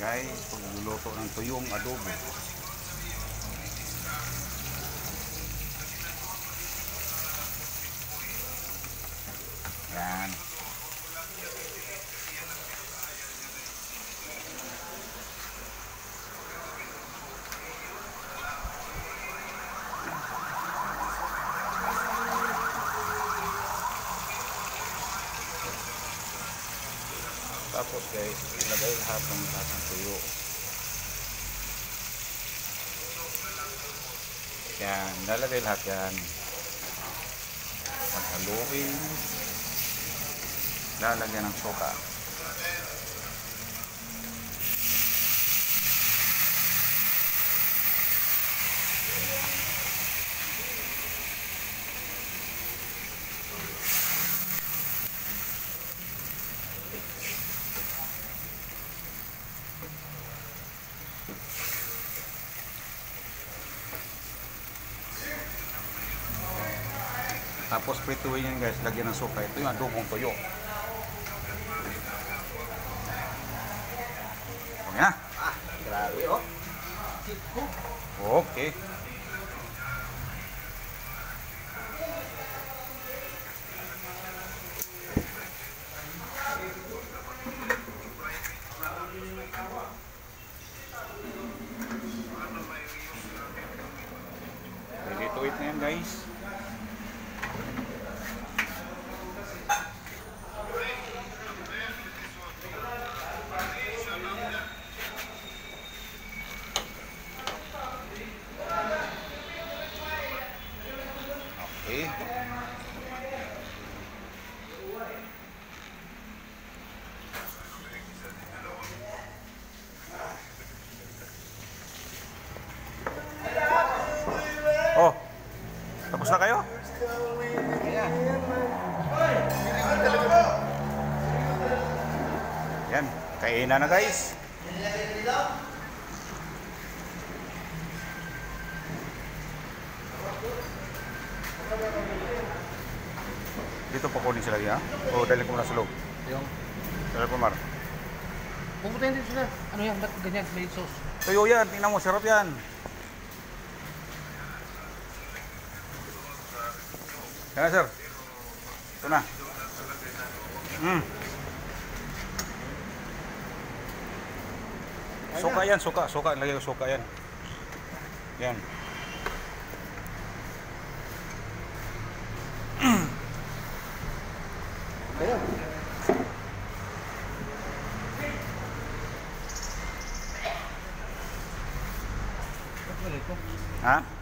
Guys, pagluluto ng tuyong adobo. Yan. Tapos guys, ilagay lahat ng lahat ng tuyo. Yan, lalagay lahat yan. Paghaluin. Lalagyan ng suka. Tapos prituin yan guys, lagyan ng suka. Ito yung adobong tuyo. Okay na? Ah, grabe oh. Okay. Ready to eat na yan guys. Okay. Oh. Tapos na kayo? Yan, kainan na guys. Dito pa kunin sila ya? O dali ko muna sa loob. Yung, Dali ko mar. pupuntahin din sila. Ano yan? Ba't ganyan? May sauce. Tuyo yan, tingnan mo, sarap yan. Yan na sir. Ito na. Mm. Suka yan, suka, suka. Lagay ko suka yan. Yan. Ito? Ha?